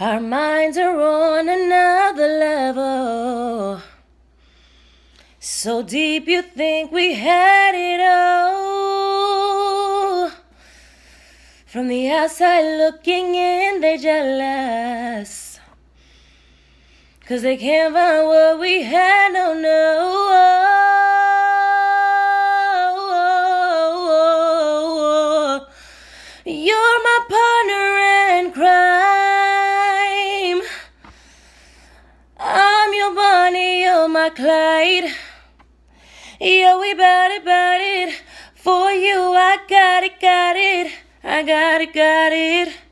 Our minds are on another level. So deep you think we had it all. From the outside looking in, they jealous. Cause they can't find what we had, no, no. You're my partner Clyde. Yeah, we bout it, bout it. For you, I got it, got it. I got it, got it.